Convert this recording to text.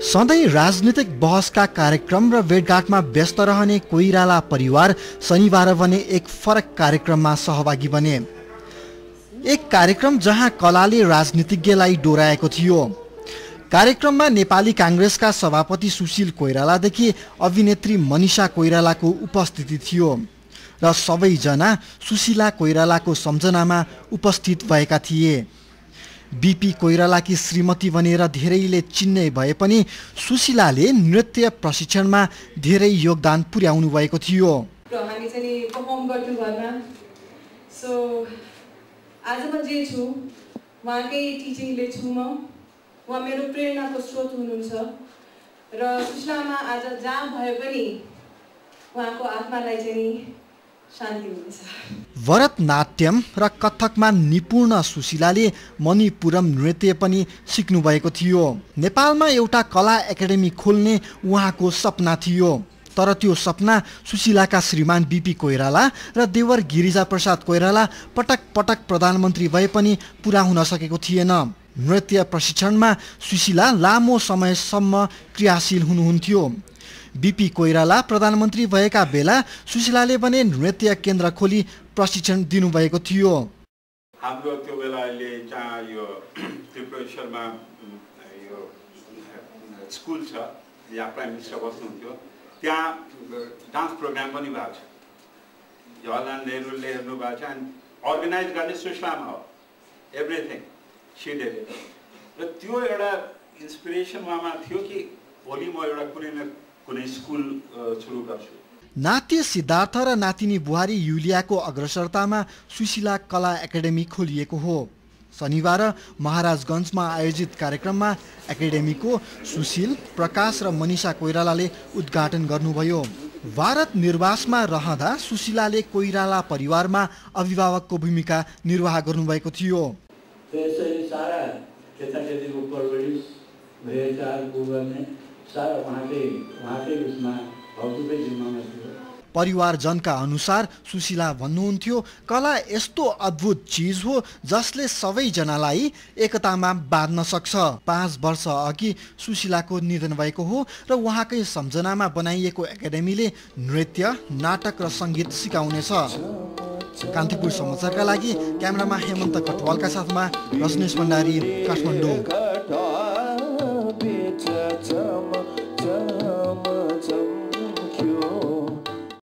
सधैँ राजनीतिक बहसका कार्यक्रम र भेटघाटमा व्यस्त रहने कोइराला परिवार शनिबार भने एक फरक कार्यक्रममा सहभागी बने। एक कार्यक्रम जहाँ कलाले राजनीतिज्ञलाई डोराएको थियो। कार्यक्रममा नेपाली काङ्ग्रेसका सभापति सुशील कोइरालादेखि अभिनेत्री मनिषा कोइरालाको उपस्थिति थियो र सबैजना सुशीला कोइरालाको सम्झनामा उपस्थित भएका थिए। बिपी कोइरालाकी श्रीमती भनेर धेरैले चिन्ने भए पनि सुशीलाले नृत्य प्रशिक्षणमा धेरै योगदान पुर्याउनु भएको थियो। हामी चाहिँ पर्फर्म गर्थ्यौँ घरमा। सो आज म जे छु उहाँकै टिचिङले छु म। उहाँ मेरो प्रेरणाको स्रोत हुनुहुन्छ। र सुशीलामा आज जहाँ भए पनि उहाँको आत्मालाई चाहिँ भरतनाट्यम र कथकमा निपुण सुशीलाले मणिपुरम नृत्य पनि सिक्नुभएको थियो। नेपालमा एउटा कला एकाडेमी खोल्ने उहाँको सपना थियो। तर त्यो सपना सुशीलाका श्रीमान बिपी कोइराला र देवर गिरिजा प्रसाद कोइराला पटक पटक प्रधानमन्त्री भए पनि पुरा हुन सकेको थिएन। नृत्य प्रशिक्षणमा सुशीला लामो समयसम्म क्रियाशील हुनुहुन्थ्यो। बिपी कोइराला प्रधानमन्त्री भएका बेला सुशीलाले भने नृत्य केन्द्र खोली प्रशिक्षण दिनुभएको थियो। हाम्रो त्यो बेला अहिले जहाँ यो त्रिपुरेश्वरमा यो स्कुल छ यहाँ प्राइम मिनिस्टर बस्नुहुन्थ्यो त्यहाँ डान्स प्रोग्राम पनि भएको छ। जवाहरलाल नेहरूले हेर्नु भएको छ अनि अर्गनाइज गर्ने सुषमामा हो। एभ्रिथिङ सिडेड र त्यो एउटा इन्सपिरेसन उहाँमा थियो कि भोलि म एउटा कुनै न कुनै स्कुल सुरु गर्छु। नाट्य सिद्धार्थ र नातिनी बुहारी युलियाको अग्रसरतामा सुशीला कला एकाडेमी खोलिएको हो। शनिबार महाराजगञ्जमा आयोजित कार्यक्रममा एकाडेमीको सुशील प्रकाश र मनिषा कोइरालाले उद्घाटन गर्नुभयो। भारत निर्वासमा रहँदा सुशीलाले कोइराला परिवारमा अभिभावकको भूमिका निर्वाह गर्नुभएको थियो। सारा परिवारजनका अनुसार सुशीला भन्नुहुन्थ्यो कला यस्तो अद्भुत चिज हो जसले सबैजनालाई एकतामा बाँध्न सक्छ। पाँच वर्ष अघि सुशीलाको निधन भएको हो र उहाँकै सम्झनामा बनाइएको एकाडेमीले नृत्य नाटक र सङ्गीत सिकाउनेछ। कान्तिपुर समाचारका लागि क्यामेरामा हेमन्त कटवालका साथमा रजनेश भण्डारी काठमाडौँ।